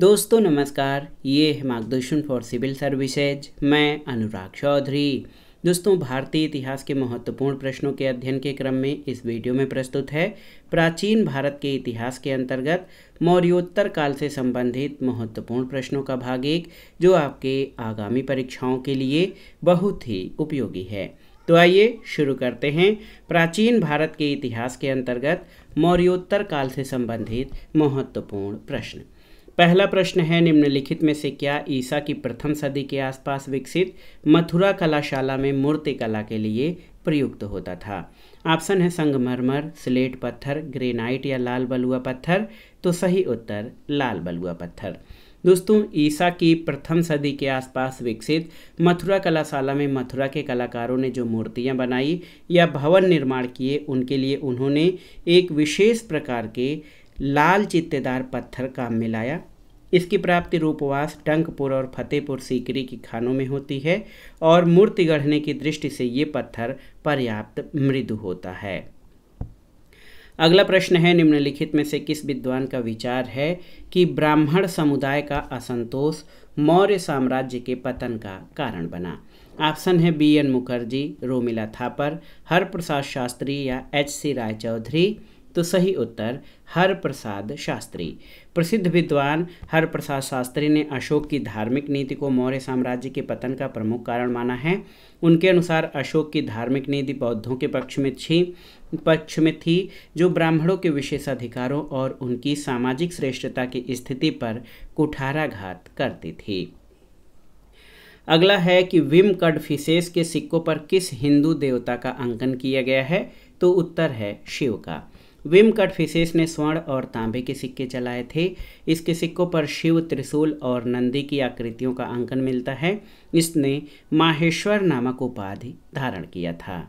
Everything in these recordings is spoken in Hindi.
दोस्तों, नमस्कार। ये है मार्गदर्शन फॉर सिविल सर्विसेज़। मैं अनुराग चौधरी। दोस्तों, भारतीय इतिहास के महत्वपूर्ण प्रश्नों के अध्ययन के क्रम में इस वीडियो में प्रस्तुत है, प्राचीन भारत के इतिहास के अंतर्गत मौर्योत्तर काल से संबंधित महत्वपूर्ण प्रश्नों का भाग एक, जो आपके आगामी परीक्षाओं के लिए बहुत ही उपयोगी है। तो आइए शुरू करते हैं। प्राचीन भारत के इतिहास के अंतर्गत मौर्योत्तर काल से संबंधित महत्वपूर्ण प्रश्न। पहला प्रश्न है, निम्नलिखित में से क्या ईसा की प्रथम सदी के आसपास विकसित मथुरा कलाशाला में मूर्ति कला के लिए प्रयुक्त होता था? ऑप्शन है संगमरमर, स्लेट पत्थर, ग्रेनाइट या लाल बलुआ पत्थर। तो सही उत्तर, लाल बलुआ पत्थर। दोस्तों, ईसा की प्रथम सदी के आसपास विकसित मथुरा कलाशाला में मथुरा के कलाकारों ने जो मूर्तियाँ बनाई या भवन निर्माण किए, उनके लिए उन्होंने एक विशेष प्रकार के लाल चित्तेदार पत्थर काम मिलाया। इसकी प्राप्ति रूपवास टंकपुर और फतेहपुर सीकरी की खानों में होती है और मूर्ति गढ़ने की दृष्टि से ये पत्थर पर्याप्त मृदु होता है। अगला प्रश्न है, निम्नलिखित में से किस विद्वान का विचार है कि ब्राह्मण समुदाय का असंतोष मौर्य साम्राज्य के पतन का कारण बना? ऑप्शन है बी एन मुखर्जी, रोमिला थापर हर प्रसाद शास्त्री या एच सी राय चौधरी तो सही उत्तर हर प्रसाद शास्त्री। प्रसिद्ध विद्वान हर प्रसाद शास्त्री ने अशोक की धार्मिक नीति को मौर्य साम्राज्य के पतन का प्रमुख कारण माना है। उनके अनुसार अशोक की धार्मिक नीति बौद्धों के पक्ष में थी, पक्ष में थी, जो ब्राह्मणों के विशेषाधिकारों और उनकी सामाजिक श्रेष्ठता की स्थिति पर कुठाराघात करती थी। अगला है कि विम कड के सिक्कों पर किस हिंदू देवता का अंकन किया गया है? तो उत्तर है शिव का। विम कट फिशेस ने स्वर्ण और तांबे के सिक्के चलाए थे। इसके सिक्कों पर शिव, त्रिशूल और नंदी की आकृतियों का अंकन मिलता है। इसने माहेश्वर नामक उपाधि धारण किया था।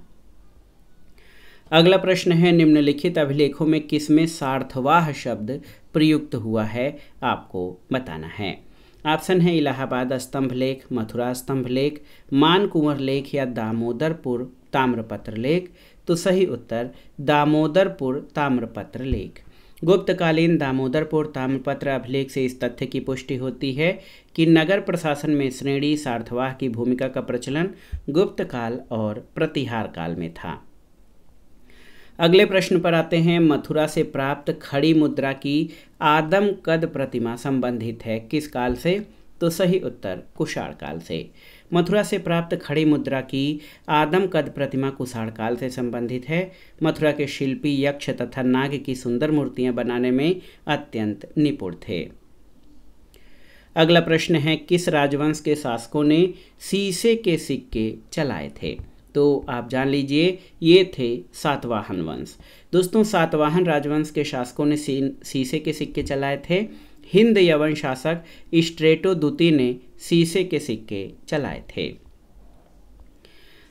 अगला प्रश्न है, निम्नलिखित अभिलेखों में किसमें सार्थवाह शब्द प्रयुक्त हुआ है, आपको बताना है। ऑप्शन है, इलाहाबाद स्तंभ लेख, मथुरा स्तंभ लेख मान कुंवर लेख या दामोदरपुर ताम्रपत्र लेख तो सही उत्तर, दामोदरपुर ताम्रपत्र लेख। गुप्तकालीन दामोदरपुर ताम्रपत्र अभिलेख से इस तथ्य की पुष्टि होती है कि नगर प्रशासन में श्रेणी सार्थवाह की भूमिका का प्रचलन गुप्त काल और प्रतिहार काल में था। अगले प्रश्न पर आते हैं। मथुरा से प्राप्त खड़ी मुद्रा की आदम कद प्रतिमा संबंधित है। किस काल से? तो सही उत्तर, कुषाण काल से। मथुरा से प्राप्त खड़ी मुद्रा की आदम कद प्रतिमा कुषाण काल से संबंधित है। मथुरा के शिल्पी यक्ष तथा नाग की सुंदर मूर्तियाँ बनाने में अत्यंत निपुण थे। अगला प्रश्न है, किस राजवंश के शासकों ने शीशे के सिक्के चलाए थे? तो आप जान लीजिए, ये थे सातवाहन वंश। दोस्तों, सातवाहन राजवंश के शासकों ने शीशे के सिक्के चलाए थे। हिंद यवन शासक स्ट्रेटो दुती ने सीसे के सिक्के चलाए थे।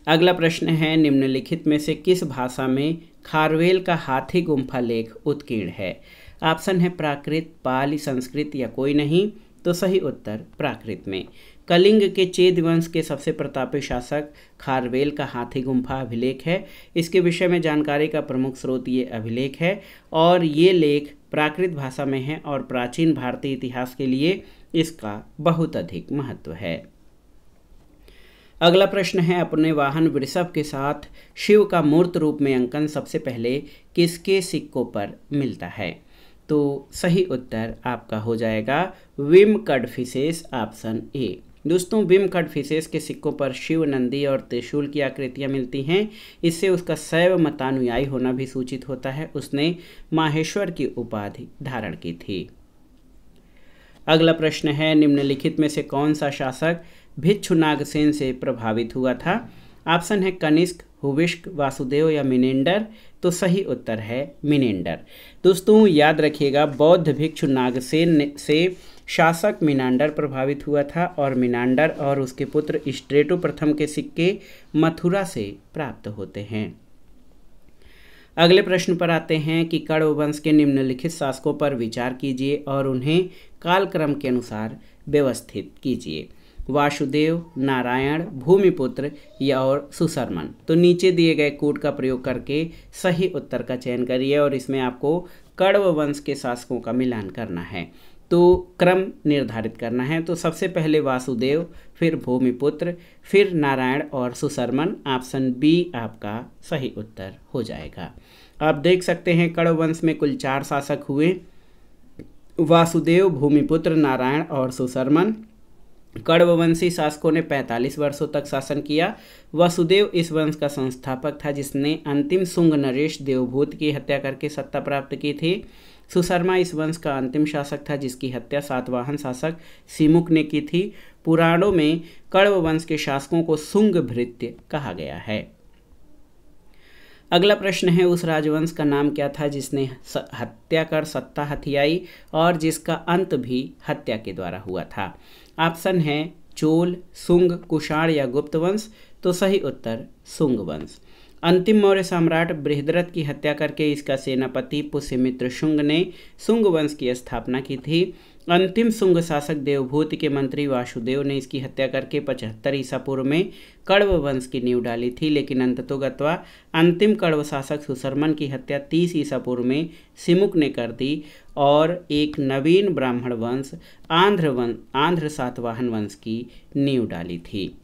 अगला प्रश्न है, निम्नलिखित में से किस भाषा में खारवेल का हाथी गुम्फा लेख उत्कीर्ण है? ऑप्शन है प्राकृत, पाली, संस्कृत या कोई नहीं तो सही उत्तर प्राकृत में। कलिंग के चेद वंश के सबसे प्रतापी शासक खारवेल का हाथी गुम्फा अभिलेख है। इसके विषय में जानकारी का प्रमुख स्रोत ये अभिलेख है और ये लेख प्राकृत भाषा में है और प्राचीन भारतीय इतिहास के लिए इसका बहुत अधिक महत्व है। अगला प्रश्न है अपने वाहन वृषभ के साथ शिव का मूर्त रूप में अंकन सबसे पहले किसके सिक्कों पर मिलता है? तो सही उत्तर आपका हो जाएगा विम कडफिसेस ऑप्शन ए। दोस्तों विम कट फिशेस के सिक्कों पर शिव, नंदी और त्रिशूल की आकृतियाँ मिलती हैं। इससे उसका शैव मतानुयायी होना भी सूचित होता है। उसने माहेश्वर की उपाधि धारण की थी। अगला प्रश्न है, निम्नलिखित में से कौन सा शासक भिक्षु नागसेन से प्रभावित हुआ था? ऑप्शन है कनिष्क, हुविष्क, वासुदेव या मिनेंडर। तो सही उत्तर है मिनेंडर। दोस्तों, याद रखिएगा, बौद्ध भिक्षु नागसेन से शासक मिनांडर प्रभावित हुआ था और मिनांडर और उसके पुत्र स्ट्रेटो प्रथम के सिक्के मथुरा से प्राप्त होते हैं। अगले प्रश्न पर आते हैं कि कण्व वंश के निम्नलिखित शासकों पर विचार कीजिए और उन्हें कालक्रम के अनुसार व्यवस्थित कीजिए। वासुदेव, नारायण, भूमिपुत्र या और सुशर्मन। तो नीचे दिए गए कोड का प्रयोग करके सही उत्तर का चयन करिए और इसमें आपको कड़व वंश के शासकों का मिलान करना है। तो क्रम निर्धारित करना है। तो सबसे पहले वासुदेव, फिर भूमिपुत्र, फिर नारायण और सुशर्मन, ऑप्शन बी आपका सही उत्तर हो जाएगा। आप देख सकते हैं कड़ वंश में कुल चार शासक हुए। वासुदेव, भूमिपुत्र, नारायण और सुशर्मन। कड़वंशी शासकों ने 45 वर्षों तक शासन किया। वसुदेव इस वंश का संस्थापक था, जिसने अंतिम सुंग नरेश देवभूत की हत्या करके सत्ता प्राप्त की थी। सुशर्मा इस वंश का अंतिम शासक था, जिसकी हत्या सातवाहन शासक सिमुक ने की थी। पुराणों में कड़व वंश के शासकों को सुंग भृत्य कहा गया है। अगला प्रश्न है, उस राजवंश का नाम क्या था, जिसने हत्या कर सत्ता हथियाई और जिसका अंत भी हत्या के द्वारा हुआ था? ऑप्शन है, चोल, सुंग, कुषाण या गुप्त वंश। तो सही उत्तर, सुंग वंश। अंतिम मौर्य सम्राट बृहद्रथ की हत्या करके इसका सेनापति पुष्यमित्र शुंग ने सुंग वंश की स्थापना की थी। अंतिम शुंग शासक देवभूत के मंत्री वासुदेव ने इसकी हत्या करके पचहत्तर ईसा पूर्व में कड़व वंश की नींव डाली थी, लेकिन अंततोगत्वा अंतिम कड़व शासक सुशर्मन की हत्या तीस ईसा पूर्व में सिमुक ने कर दी और एक नवीन ब्राह्मण वंश आंध्र वंश आंध्र सातवाहन वंश की नींव डाली थी।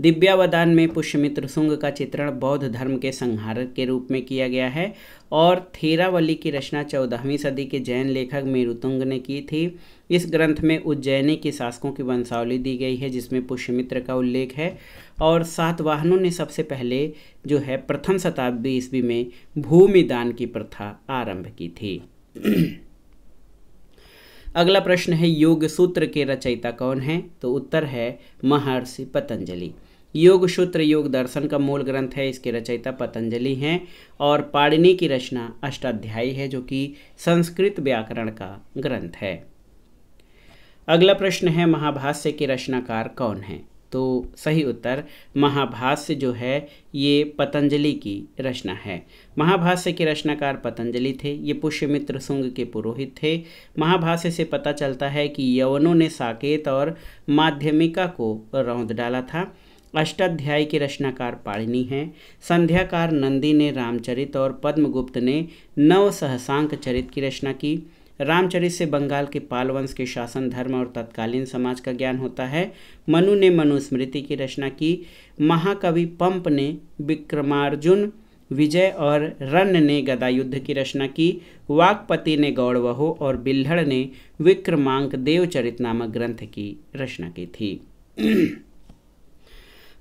दिव्यावदान में पुष्यमित्र सुंग का चित्रण बौद्ध धर्म के संहारक के रूप में किया गया है और थेरावली की रचना चौदहवीं सदी के जैन लेखक मेरुतुंग ने की थी। इस ग्रंथ में उज्जैनी के शासकों की वंशावली दी गई है, जिसमें पुष्यमित्र का उल्लेख है। और सातवाहनों ने सबसे पहले जो है, प्रथम शताब्दी ईस्वी में भूमिदान की प्रथा आरंभ की थी। अगला प्रश्न है, योग सूत्र के रचयिता कौन है? तो उत्तर है, महर्षि पतंजलि। योग सूत्र, योग दर्शन का मूल ग्रंथ है, इसके रचयिता पतंजलि हैं। और पाणिनि की रचना अष्टाध्यायी है, जो कि संस्कृत व्याकरण का ग्रंथ है। अगला प्रश्न है, महाभाष्य के रचनाकार कौन है? तो सही उत्तर, महाभाष्य जो है, ये पतंजलि की रचना है। महाभाष्य के रचनाकार पतंजलि थे, ये पुष्यमित्र सुंग के पुरोहित थे। महाभाष्य से पता चलता है कि यवनों ने साकेत और माध्यमिका को रौंद डाला था। अष्टाध्यायी के रचनाकार पाणिनि हैं। संध्याकार नंदी ने रामचरित और पद्मगुप्त ने नव सहसांक चरित की रचना की। रामचरित से बंगाल के पाल वंश के शासन, धर्म और तत्कालीन समाज का ज्ञान होता है। मनु ने मनुस्मृति की रचना की। महाकवि पंप ने विक्रमार्जुन, विजय और रन ने गदा युद्ध की रचना की। वाकपति ने गौड़वहो और बिल्हड़ ने विक्रमांक देवचरित नामक ग्रंथ की रचना की थी।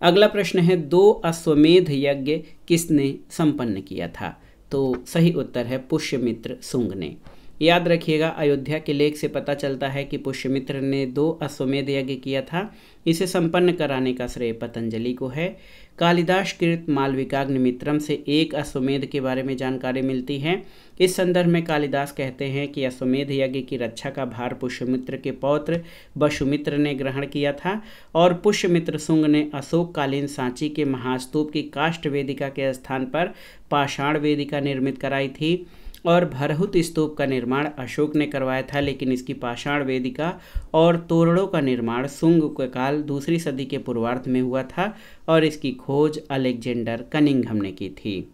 अगला प्रश्न है, दो अश्वमेध यज्ञ किसने संपन्न किया था? तो सही उत्तर है पुष्यमित्र सुंग ने। याद रखिएगा, अयोध्या के लेख से पता चलता है कि पुष्यमित्र ने दो अश्वमेध यज्ञ किया था। इसे संपन्न कराने का श्रेय पतंजलि को है। कालिदास कृत मालविकाग्नि मित्रम से एक अश्वमेध के बारे में जानकारी मिलती है। इस संदर्भ में कालिदास कहते हैं कि अश्वमेध यज्ञ की रक्षा का भार पुष्यमित्र के पौत्र वसुमित्र ने ग्रहण किया था और पुष्यमित्र सुंग ने अशोककालीन सांची के महास्तूप की काष्ठ वेदिका के स्थान पर पाषाण वेदिका निर्मित कराई थी। और भरहुत स्तूप का निर्माण अशोक ने करवाया था, लेकिन इसकी पाषाण वेदिका और तोरणों का निर्माण सुंग के काल दूसरी सदी के पूर्वार्ध में हुआ था और इसकी खोज अलेक्जेंडर कनिंगहम ने की थी।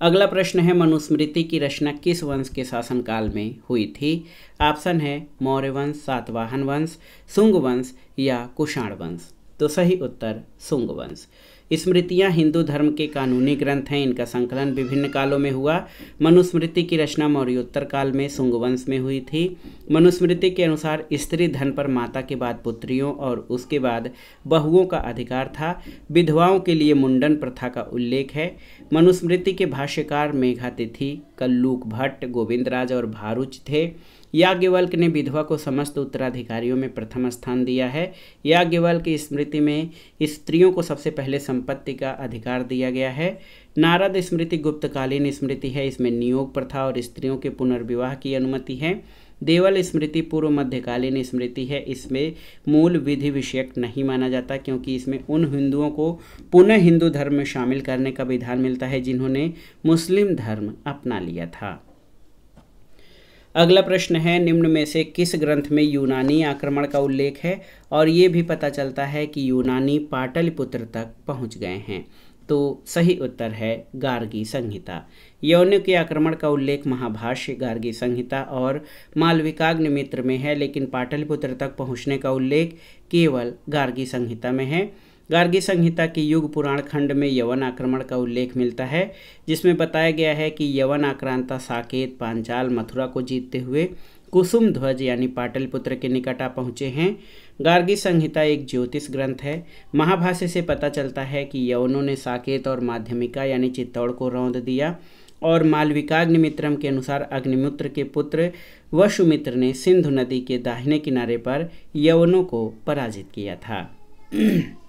अगला प्रश्न है, मनुस्मृति की रचना किस वंश के शासनकाल में हुई थी? ऑप्शन है, मौर्य वंश, सातवाहन वंश, सुंग वंश या कुषाण वंश। तो सही उत्तर, सुंग वंश। स्मृतियाँ हिंदू धर्म के कानूनी ग्रंथ हैं, इनका संकलन विभिन्न कालों में हुआ। मनुस्मृति की रचना मौर्योत्तर काल में सुंगवंश में हुई थी। मनुस्मृति के अनुसार स्त्री धन पर माता के बाद पुत्रियों और उसके बाद बहुओं का अधिकार था। विधवाओं के लिए मुंडन प्रथा का उल्लेख है। मनुस्मृति के भाष्यकार मेघातिथि कल्लूक भट्ट, गोविंदराज और भारूच थे। याज्ञवल्क ने विधवा को समस्त उत्तराधिकारियों में प्रथम स्थान दिया है। याज्ञवल्क की स्मृति में स्त्रियों को सबसे पहले संपत्ति का अधिकार दिया गया है। नारद स्मृति गुप्तकालीन स्मृति है। इसमें नियोग प्रथा और स्त्रियों के पुनर्विवाह की अनुमति है। देवल स्मृति पूर्व मध्यकालीन स्मृति है। इसमें मूल विधि विषयक नहीं माना जाता क्योंकि इसमें उन हिंदुओं को पुनः हिंदू धर्म में शामिल करने का विधान मिलता है जिन्होंने मुस्लिम धर्म अपना लिया था। अगला प्रश्न है, निम्न में से किस ग्रंथ में यूनानी आक्रमण का उल्लेख है? और ये भी पता चलता है कि यूनानी पाटलिपुत्र तक पहुँच गए हैं। तो सही उत्तर है, गार्गी संहिता। यौन्य के आक्रमण का उल्लेख महाभाष्य, गार्गी संहिता और मालविकाग्नि मित्र में है, लेकिन पाटलिपुत्र तक पहुँचने का उल्लेख केवल गार्गी संहिता में है। गार्गी संहिता के युग पुराण खंड में यवन आक्रमण का उल्लेख मिलता है, जिसमें बताया गया है कि यवन आक्रांता साकेत पांचाल मथुरा को जीतते हुए कुसुम ध्वज यानी पाटलिपुत्र के निकट आ पहुँचे हैं। गार्गी संहिता एक ज्योतिष ग्रंथ है। महाभाष्य से पता चलता है कि यवनों ने साकेत और माध्यमिका यानी चित्तौड़ को रौंद दिया और मालविकाग्निमित्रम के अनुसार अग्निमित्र के पुत्र वशुमित्र ने सिंधु नदी के दाहिने किनारे पर यवनों को पराजित किया था।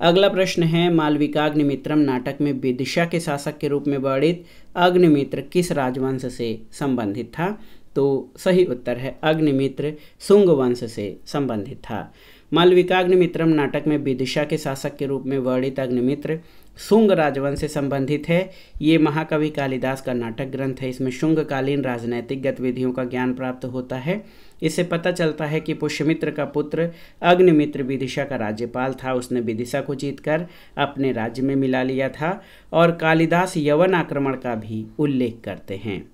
अगला प्रश्न है मालविकाग्निमित्रम नाटक में विदिशा के शासक के रूप में वर्णित अग्निमित्र किस राजवंश से संबंधित था? तो सही उत्तर है, अग्निमित्र सुंग वंश से संबंधित था। मालविकाग्निमित्रम नाटक में विदिशा के शासक के रूप में वर्णित अग्निमित्र शुंग राजवंश से संबंधित है। ये महाकवि कालिदास का नाटक ग्रंथ है, इसमें शुंगकालीन राजनैतिक गतिविधियों का ज्ञान प्राप्त होता है। इससे पता चलता है कि पुष्यमित्र का पुत्र अग्निमित्र विदिशा का राज्यपाल था। उसने विदिशा को जीतकर अपने राज्य में मिला लिया था और कालिदास यवन आक्रमण का भी उल्लेख करते हैं।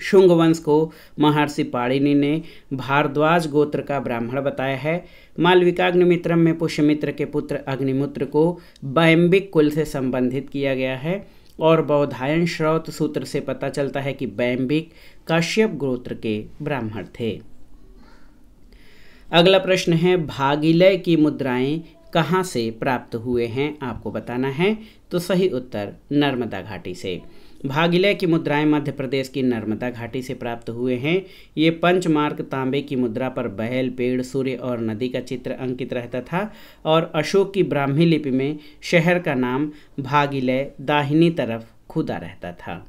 शुंग वंश को महर्षि पाणिनि ने भारद्वाज गोत्र का ब्राह्मण बताया है। मालविकाग्निमित्रम में पुष्यमित्र के पुत्र अग्निमित्र को बैम्बिक कुल से संबंधित किया गया है। और बौधायन श्रौत सूत्र से पता चलता है कि बैम्बिक काश्यप गोत्र के ब्राह्मण थे। अगला प्रश्न है, भागीलय की मुद्राएँ कहाँ से प्राप्त हुए हैं? आपको बताना है। तो सही उत्तर, नर्मदा घाटी से। भागिलय की मुद्राएँ मध्य प्रदेश की नर्मदा घाटी से प्राप्त हुए हैं। ये पंचमार्क तांबे की मुद्रा पर बहल, पेड़, सूर्य और नदी का चित्र अंकित रहता था और अशोक की ब्राह्मी लिपि में शहर का नाम भागिलय दाहिनी तरफ़ खुदा रहता था।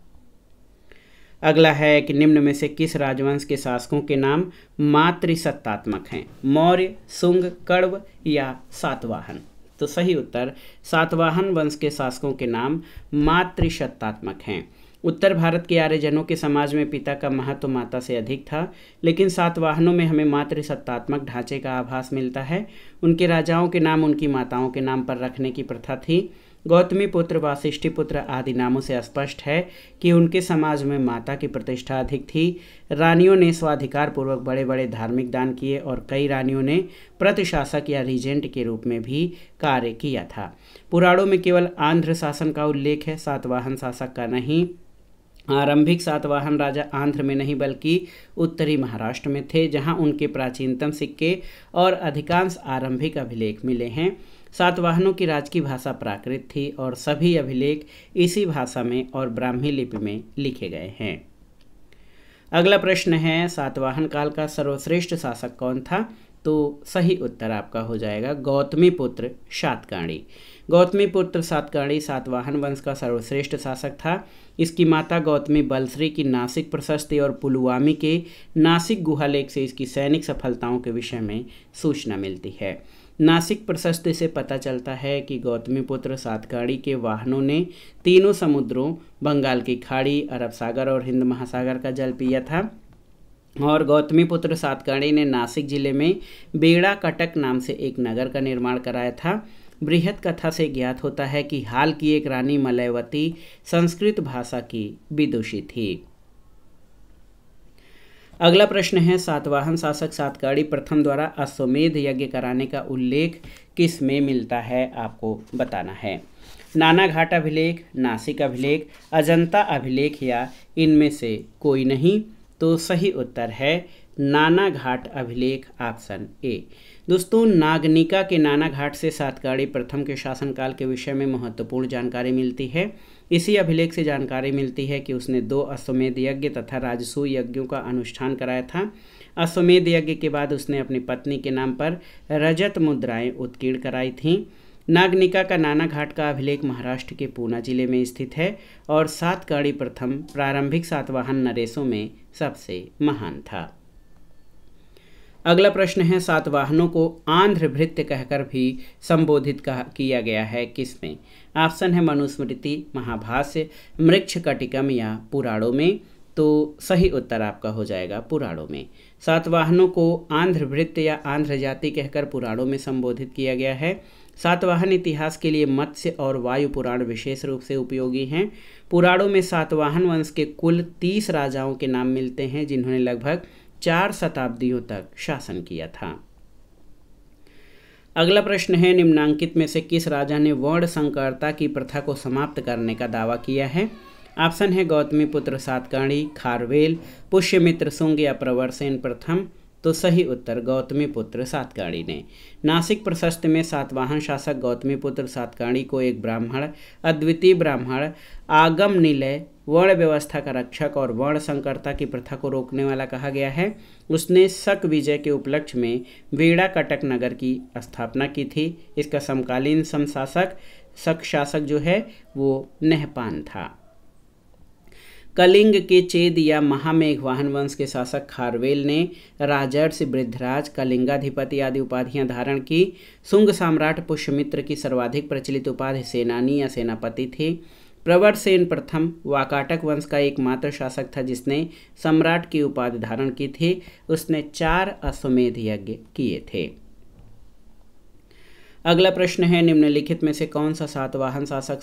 अगला है कि निम्न में से किस राजवंश के शासकों के नाम मातृसत्तात्मक हैं? मौर्य, सुंग, कड़व या सातवाहन? तो सही उत्तर, सातवाहन वंश के शासकों के नाम मातृसत्तात्मक हैं। उत्तर भारत के आर्यजनों के समाज में पिता का महत्व तो माता से अधिक था, लेकिन सातवाहनों में हमें मातृसत्तात्मक ढांचे का आभास मिलता है। उनके राजाओं के नाम उनकी माताओं के नाम पर रखने की प्रथा थी। गौतमी पुत्र वासिष्ठी पुत्र आदि नामों से स्पष्ट है कि उनके समाज में माता की प्रतिष्ठा अधिक थी। रानियों ने स्वाधिकार पूर्वक बड़े बड़े धार्मिक दान किए और कई रानियों ने प्रतिशासक या रीजेंट के रूप में भी कार्य किया था। पुराणों में केवल आंध्र शासन का उल्लेख है, सातवाहन शासक का नहीं। आरंभिक सातवाहन राजा आंध्र में नहीं, बल्कि उत्तरी महाराष्ट्र में थे, जहाँ उनके प्राचीनतम सिक्के और अधिकांश आरंभिक अभिलेख मिले हैं। सातवाहनों की राज की भाषा प्राकृत थी और सभी अभिलेख इसी भाषा में और ब्राह्मी लिपि में लिखे गए हैं। अगला प्रश्न है सातवाहन काल का सर्वश्रेष्ठ शासक कौन था? तो सही उत्तर आपका हो जाएगा, गौतमी पुत्र सातकाणी। गौतमी पुत्र सातकाणी सातवाहन वंश का सर्वश्रेष्ठ शासक था। इसकी माता गौतमी बलश्री की नासिक प्रशस्ति और पुलवामी के नासिक गुहालेख से इसकी सैनिक सफलताओं के विषय में सूचना मिलती है। नासिक प्रशस्ति से पता चलता है कि गौतमी पुत्र सातकाड़ी के वाहनों ने तीनों समुद्रों, बंगाल की खाड़ी, अरब सागर और हिंद महासागर का जल पिया था। और गौतमी पुत्र ने नासिक ज़िले में बेड़ा कटक नाम से एक नगर का निर्माण कराया था। बृहद कथा से ज्ञात होता है कि हाल की एक रानी मलयवती संस्कृत भाषा की विदुषी थी। अगला प्रश्न है, सातवाहन शासक सातकाड़ी प्रथम द्वारा अश्वमेध यज्ञ कराने का उल्लेख किसमें मिलता है, आपको बताना है। नाना घाट अभिलेख, नासिक अभिलेख, अजंता अभिलेख या इनमें से कोई नहीं तो सही उत्तर है नाना घाट अभिलेख, ऑप्शन ए। दोस्तों, नागनिका के नाना घाट से सातकाड़ी प्रथम के शासनकाल के विषय में महत्वपूर्ण जानकारी मिलती है। इसी अभिलेख से जानकारी मिलती है कि उसने दो अश्वमेध यज्ञ तथा राजसू यज्ञों का अनुष्ठान कराया था। अश्वमेध यज्ञ के बाद उसने अपनी पत्नी के नाम पर रजत मुद्राएँ उत्कीर्ण कराई थीं। नागनिका का नाना घाट का अभिलेख महाराष्ट्र के पूना ज़िले में स्थित है और सात सातकाड़ी प्रथम प्रारंभिक सातवाहन नरेशों में सबसे महान था। अगला प्रश्न है, सातवाहनों को आंध्र भृत्य कहकर भी संबोधित कहा, किया गया है किसमें? ऑप्शन है मनुस्मृति महाभाष्य, मृक्ष कटिकम या पुराणों में तो सही उत्तर आपका हो जाएगा पुराणों में। सातवाहनों को आंध्र भृत्य या आंध्र जाति कहकर पुराणों में संबोधित किया गया है। सातवाहन इतिहास के लिए मत्स्य और वायु पुराण विशेष रूप से उपयोगी हैं। पुराणों में सातवाहन वंश के कुल तीस राजाओं के नाम मिलते हैं, जिन्होंने लगभग चार शताब्दियों तक शासन किया था। अगला प्रश्न है, निम्नांकित में से किस राजा ने वर्ण संकरता की प्रथा को समाप्त करने का दावा किया है? ऑप्शन है गौतमी पुत्र सातकाणी खारवेल, पुष्यमित्र सुंग या प्रवरसेन प्रथम। तो सही उत्तर गौतमी पुत्र सातकाणी ने। नासिक प्रशस्त में सातवाहन शासक गौतमी पुत्र सातकाणी को एक ब्राह्मण, अद्वितीय ब्राह्मण आगम निलय वर्ण व्यवस्था का रक्षक और वर्ण संकरता की प्रथा को रोकने वाला कहा गया है। उसने शक विजय के उपलक्ष्य में वेड़ा कटक नगर की स्थापना की थी। इसका समकालीन समशासक शक शासक जो है, वो नहपान था। कलिंग के चेद या महामेघवाहन वंश के शासक खारवेल ने राजर्ष वृद्धराज, कलिंगाधिपति आदि उपाधियाँ धारण की। सुंग सम्राट पुष्यमित्र की सर्वाधिक प्रचलित उपाधि सेनानी या सेनापति थे। प्रवर सेन प्रथम वाकाटक वंश का एकमात्र शासक था जिसने सम्राट की उपाधि धारण की थी। उसने चार अश्वमेध यज्ञ किए थे। अगला प्रश्न है, निम्नलिखित में से कौन सा सातवाहन शासक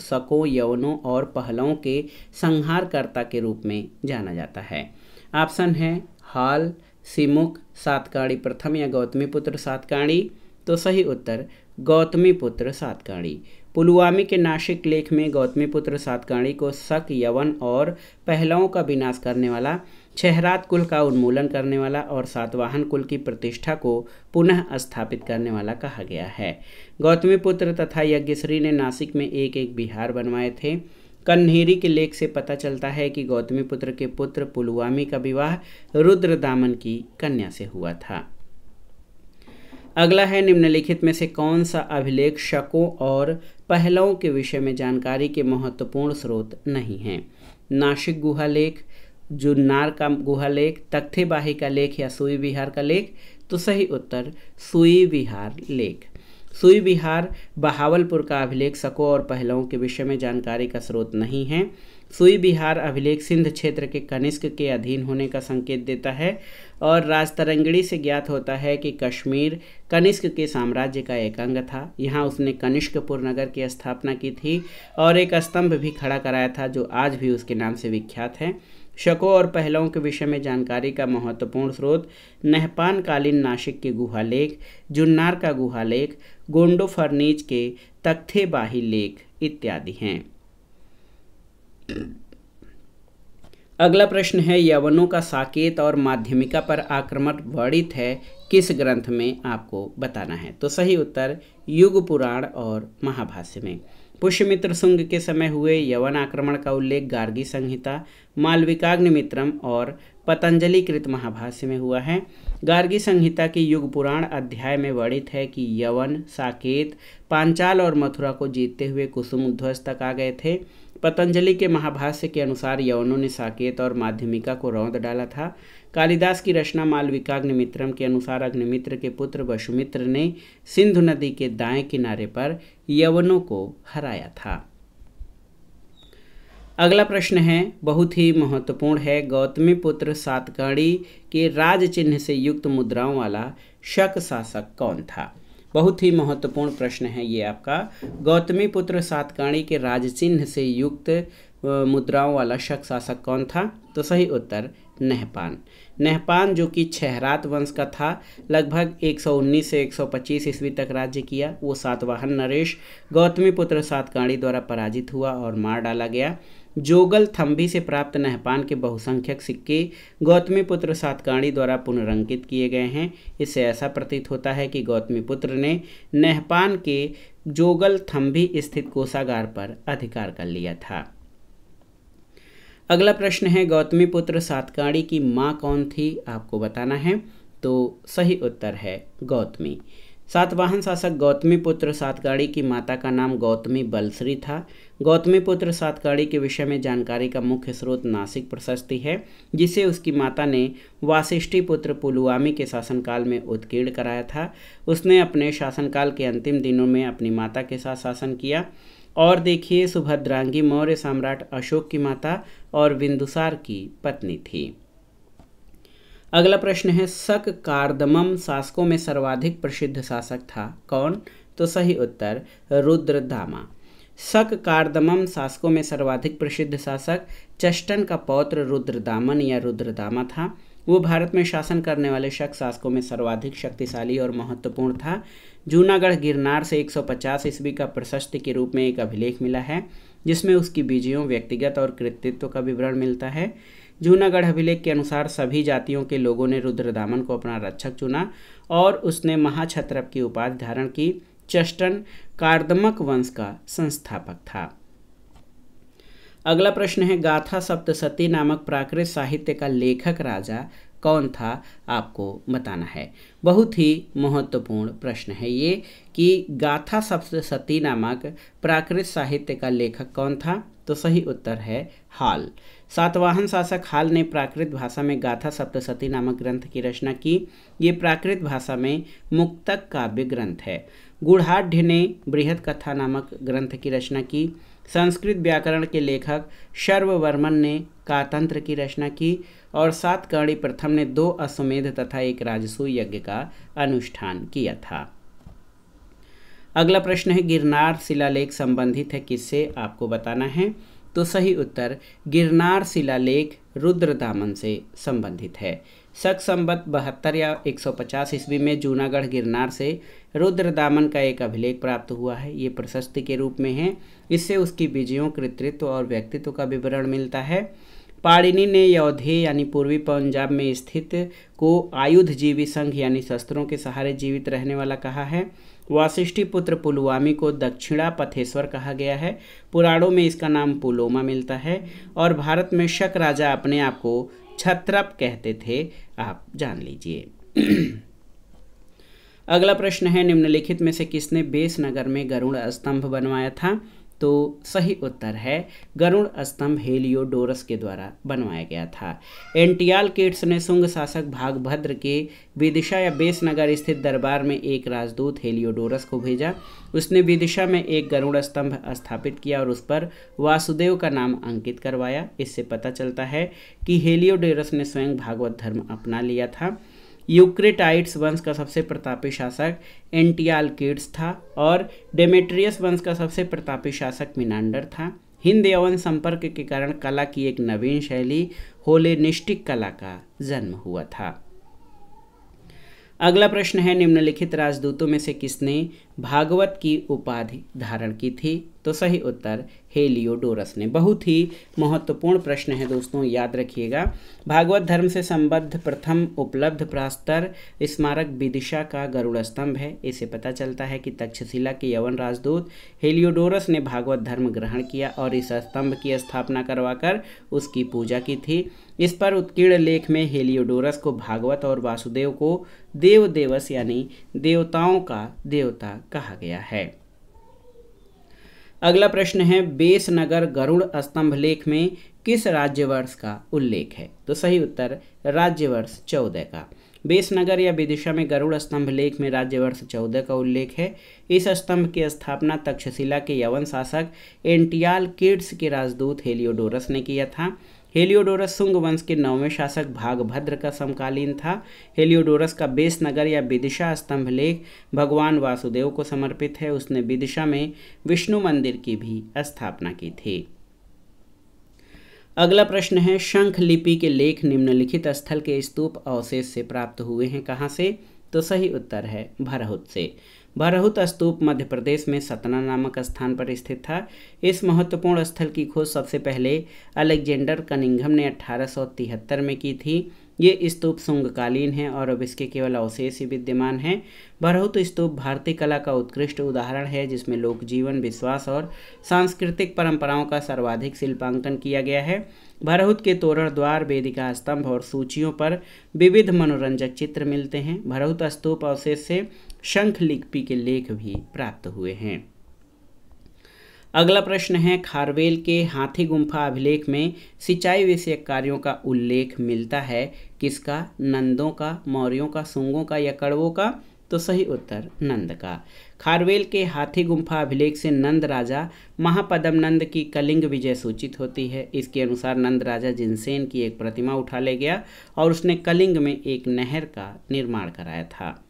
सको, यवनों और पहलों के संहारकर्ता के रूप में जाना जाता है? ऑप्शन है, हाल सिमुख सातकाणी प्रथम या गौतमी पुत्र सातकाणी? तो सही उत्तर, गौतमी पुत्र सातकाणी। पुलवामी के नासिक लेख में गौतमी पुत्र सातकाणी को शक यवन और पहलाओं का विनाश करने वाला, छहरात कुल का उन्मूलन करने वाला और सातवाहन कुल की प्रतिष्ठा को पुनः स्थापित करने वाला कहा गया है। गौतमी पुत्र तथा यज्ञश्री ने नासिक में एक एक बिहार बनवाए थे। कन्हेरी के लेख से पता चलता है कि गौतमी पुत्र के पुत्र पुलवामी का विवाह रुद्र दामन की कन्या से हुआ था। अगला है निम्नलिखित में से कौन सा अभिलेख शकों और पहलों के विषय में जानकारी के महत्वपूर्ण स्रोत नहीं हैं? नासिक गुहा लेख, जुन्नार का गुहा लेख, तख्तेबाही का लेख या सुई विहार का लेख? तो सही उत्तर, सुई विहार लेख। सुई विहार बहावलपुर का अभिलेख शकों और पहलों के विषय में जानकारी का स्रोत नहीं है। सुई बिहार अभिलेख सिंध क्षेत्र के कनिष्क के अधीन होने का संकेत देता है और राजतरंगड़ी से ज्ञात होता है कि कश्मीर कनिष्क के साम्राज्य का एक अंग था। यहाँ उसने कनिष्कपुर नगर की स्थापना की थी और एक स्तंभ भी खड़ा कराया था, जो आज भी उसके नाम से विख्यात है। शकों और पहलों के विषय में जानकारी का महत्वपूर्ण स्रोत नहपान कालीन नासिक के गुहालेख जुन्नार का गुहालेख गोंडो फर्नीज के तख्ते बाही लेख इत्यादि हैं। अगला प्रश्न है, यवनों का साकेत और माध्यमिका पर आक्रमण वर्णित है, किस ग्रंथ में आपको बताना है? तो सही उत्तर, युग पुराण और महाभाष्य में। पुष्यमित्र सुंग के समय हुए यवन आक्रमण का उल्लेख गार्गी संहिता, मालविकाग्निमित्रम और पतंजलि कृत महाभाष्य में हुआ है। गार्गी संहिता की युग पुराण अध्याय में वर्णित है कि यवन, साकेत, पांचाल और मथुरा को जीतते हुए कुसुम ध्वज तक आ गए थे। पतंजलि के महाभाष्य के अनुसार यवनों ने साकेत और माध्यमिका को रौंद डाला था। कालिदास की रचना मालविकाग्निमित्रम के अनुसार अग्निमित्र के पुत्र वसुमित्र ने सिंधु नदी के दाएँ किनारे पर यवनों को हराया था। अगला प्रश्न है, बहुत ही महत्वपूर्ण है, गौतमी पुत्र सातकर्णी के राज चिन्ह से युक्त मुद्राओं वाला शक शासक कौन था? बहुत ही महत्वपूर्ण प्रश्न है ये आपका। गौतमी पुत्र सातकाणी के राज चिन्ह से युक्त मुद्राओं वाला शक शासक कौन था? तो सही उत्तर, नहपान। नहपान जो कि छहरात वंश का था, लगभग 119 से 125 ईस्वी तक राज्य किया, वो सातवाहन नरेश गौतमी पुत्र सातकाणी द्वारा पराजित हुआ और मार डाला गया। जोगल थम्बी से प्राप्त नहपान के बहुसंख्यक सिक्के गौतमी पुत्र सातकाणी द्वारा पुनरंकित किए गए हैं। इससे ऐसा प्रतीत होता है कि गौतमी पुत्र ने नहपान के जोगल थम्बी स्थित कोषागार पर अधिकार कर लिया था। अगला प्रश्न है गौतमी पुत्र सातकाणी की माँ कौन थी? आपको बताना है। तो सही उत्तर है गौतमी। सातवाहन शासक गौतमी पुत्र सातगाड़ी की माता का नाम गौतमी बलश्री था। गौतमी पुत्र सातगाड़ी के विषय में जानकारी का मुख्य स्रोत नासिक प्रशस्ति है, जिसे उसकी माता ने वासिष्ठी पुत्र पुलवामी के शासनकाल में उत्कीर्ण कराया था। उसने अपने शासनकाल के अंतिम दिनों में अपनी माता के साथ शासन किया। और देखिए, सुभद्रांगी मौर्य सम्राट अशोक की माता और बिंदुसार की पत्नी थी। अगला प्रश्न है शक कार्दमम शासकों में सर्वाधिक प्रसिद्ध शासक था कौन? तो सही उत्तर रुद्रदामा शक कार्दमम शासकों में सर्वाधिक प्रसिद्ध शासक, चष्टन का पौत्र रुद्रदामन या रुद्रदामा था। वो भारत में शासन करने वाले शक शासकों में सर्वाधिक शक्तिशाली और महत्वपूर्ण था। जूनागढ़ गिरनार से 150 ईस्वी का प्रशस्ति के रूप में एक अभिलेख मिला है, जिसमें उसकी बीजियों, व्यक्तिगत और कृतित्व का विवरण मिलता है। जूनागढ़ अभिलेख के अनुसार सभी जातियों के लोगों ने रुद्रदामन को अपना रक्षक चुना और उसने महाछत्रप की उपाधि धारण की। चष्टन कार्दमक वंश का संस्थापक था। अगला प्रश्न है, गाथा सप्तसती नामक प्राकृत साहित्य का लेखक राजा कौन था, आपको बताना है। बहुत ही महत्वपूर्ण प्रश्न है ये कि गाथा सप्तसती नामक प्राकृत साहित्य का लेखक कौन था? तो सही उत्तर है हाल। सातवाहन शासक हाल ने प्राकृत भाषा में गाथा सप्तशती नामक ग्रंथ की रचना की। ये प्राकृत भाषा में मुक्तक काव्य ग्रंथ है। गुढ़ाढ़ ने बृहद कथा नामक ग्रंथ की रचना की। संस्कृत व्याकरण के लेखक शर्ववर्मन ने कातंत्र की रचना की और सात कर्णी प्रथम ने दो अश्वमेध तथा एक राजसू यज्ञ का अनुष्ठान किया था। अगला प्रश्न है, गिरनार शिलालेख संबंधित है, किससे आपको बताना है? तो सही उत्तर, गिरनार शिलालेख रुद्रदामन से संबंधित है। शक संबत बहत्तर या 150 ईस्वी में जूनागढ़ गिरनार से रुद्रदामन का एक अभिलेख प्राप्त हुआ है। ये प्रशस्ति के रूप में है। इससे उसकी विजयों, कृतित्व और व्यक्तित्व का विवरण मिलता है। पाणिनि ने यौधे यानी पूर्वी पंजाब में स्थित को आयुध जीवी संघ यानी शस्त्रों के सहारे जीवित रहने वाला कहा है। वासिष्ठी पुत्र पुलवामी को दक्षिणा पथेश्वर कहा गया है। पुराणों में इसका नाम पुलोमा मिलता है और भारत में शक राजा अपने आप को छत्रप कहते थे, आप जान लीजिए। अगला प्रश्न है, निम्नलिखित में से किसने बेस नगर में गरुड़ स्तंभ बनवाया था? तो सही उत्तर है गरुड़ स्तंभ हेलियोडोरस के द्वारा बनवाया गया था। एंटियाल किट्स ने सुंग शासक भागभद्र के विदिशा या बेसनगर स्थित दरबार में एक राजदूत हेलियोडोरस को भेजा। उसने विदिशा में एक गरुड़ स्तंभ स्थापित किया और उस पर वासुदेव का नाम अंकित करवाया। इससे पता चलता है कि हेलियोडोरस ने स्वयं भागवत धर्म अपना लिया था। यूक्रेटाइट्स वंश का सबसे प्रतापी शासक एंटियाल किड्स था और डेमेट्रियस वंश का सबसे प्रतापी शासक मिनांडर था। हिंद यवन संपर्क के कारण कला की एक नवीन शैली होलेनिस्टिक कला का जन्म हुआ था। अगला प्रश्न है, निम्नलिखित राजदूतों में से किसने भागवत की उपाधि धारण की थी? तो सही उत्तर हेलियोडोरस ने। बहुत ही महत्वपूर्ण प्रश्न है दोस्तों, याद रखिएगा। भागवत धर्म से संबद्ध प्रथम उपलब्ध प्रास्तर स्मारक विदिशा का गरुड़ स्तंभ है। इसे पता चलता है कि तक्षशिला के यवन राजदूत हेलियोडोरस ने भागवत धर्म ग्रहण किया और इस स्तंभ की स्थापना करवाकर उसकी पूजा की थी। इस पर उत्कीर्ण लेख में हेलियोडोरस को भागवत और वासुदेव को देव देवस यानी देवताओं का देवता कहा गया है। अगला प्रश्न है बेस नगर गरुड़ स्तंभ लेख में किस राज्यवर्ष का उल्लेख है? तो सही उत्तर, राज्यवर्ष चौदह का। बेसनगर या विदिशा में गरुड़ स्तंभ लेख में राज्यवर्ष चौदह का उल्लेख है। इस स्तंभ की स्थापना तक्षशिला के यवन शासक एंटियाल किड्स के राजदूत हेलियोडोरस ने किया था। हेलियोडोरस सुंग वंश के नौवें शासक भागभद्र का समकालीन था। हेलियोडोरस का बेस नगर या विदिशा स्तंभ लेख भगवान वासुदेव को समर्पित है। उसने विदिशा में विष्णु मंदिर की भी स्थापना की थी। अगला प्रश्न है, शंख लिपि के लेख निम्नलिखित स्थल के स्तूप अवशेष से प्राप्त हुए हैं कहाँ से? तो सही उत्तर है, भरहुत से। भरहुत स्तूप मध्य प्रदेश में सतना नामक स्थान पर स्थित था। इस महत्वपूर्ण स्थल की खोज सबसे पहले अलेक्जेंडर कनिंघम ने अठारह सौ तिहत्तर में की थी। ये स्तूप सुंगकालीन है और अब इसके केवल अवशेष ही विद्यमान हैं। भरहुत स्तूप भारतीय कला का उत्कृष्ट उदाहरण है, जिसमें लोक जीवन, विश्वास और सांस्कृतिक परंपराओं का सर्वाधिक शिल्पांकन किया गया है। भरहुत के तोरण द्वार, वेदिका स्तंभ और सूचियों पर विविध मनोरंजक चित्र मिलते हैं। भरहुत स्तूप अवशेष से शंख लिपि के लेख भी प्राप्त हुए हैं। अगला प्रश्न है, खारवेल के हाथी गुम्फा अभिलेख में सिंचाई विषयक कार्यों का उल्लेख मिलता है, किसका, नंदों का, मौर्यों का, सुंगों का या कड़वों का? तो सही उत्तर, नंद का। खारवेल के हाथी गुम्फा अभिलेख से नंद राजा महापदम नंद की कलिंग विजय सूचित होती है। इसके अनुसार नंद राजा जिनसेन की एक प्रतिमा उठा ले गया और उसने कलिंग में एक नहर का निर्माण कराया था।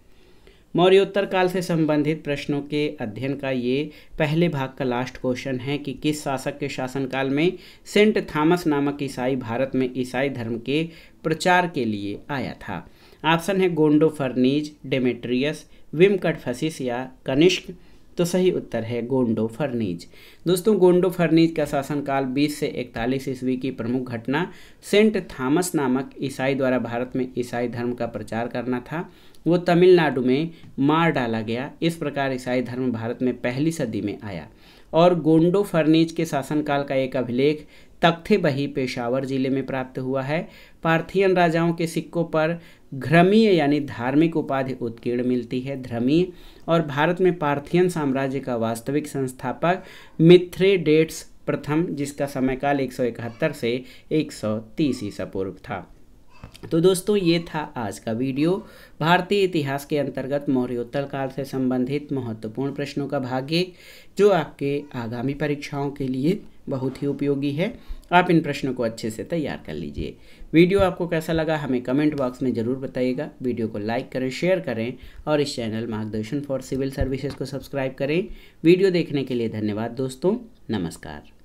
मौर्योत्तर काल से संबंधित प्रश्नों के अध्ययन का ये पहले भाग का लास्ट क्वेश्चन है कि किस शासक के शासनकाल में सेंट थॉमस नामक ईसाई भारत में ईसाई धर्म के प्रचार के लिए आया था? ऑप्शन है गोंडो फर्नीज, डेमेट्रियस, विमकट फसिस या कनिष्क। तो सही उत्तर है गोंडो फर्नीज। दोस्तों, गोंडो फर्नीज का शासनकाल 20 से 41 ईस्वी की प्रमुख घटना सेंट थॉमस नामक ईसाई द्वारा भारत में ईसाई धर्म का प्रचार करना था। वो तमिलनाडु में मार डाला गया। इस प्रकार ईसाई धर्म भारत में पहली सदी में आया। और गोंडो फर्नीज के शासनकाल का एक अभिलेख तख्ते बही पेशावर ज़िले में प्राप्त हुआ है। पार्थियन राजाओं के सिक्कों पर घ्रमीय यानी धार्मिक उपाधि उत्कीर्ण मिलती है। ध्रमीय और भारत में पार्थियन साम्राज्य का वास्तविक संस्थापक मिथ्रेडेट्स प्रथम, जिसका समयकाल 171 से 130 ईसा पूर्व था। तो दोस्तों, ये था आज का वीडियो। भारतीय इतिहास के अंतर्गत मौर्योत्तर काल से संबंधित महत्वपूर्ण प्रश्नों का भाग्य, जो आपके आगामी परीक्षाओं के लिए बहुत ही उपयोगी है। आप इन प्रश्नों को अच्छे से तैयार कर लीजिए। वीडियो आपको कैसा लगा, हमें कमेंट बॉक्स में ज़रूर बताइएगा। वीडियो को लाइक करें, शेयर करें और इस channel Margdarshan for civil services को सब्सक्राइब करें। वीडियो देखने के लिए धन्यवाद दोस्तों। नमस्कार।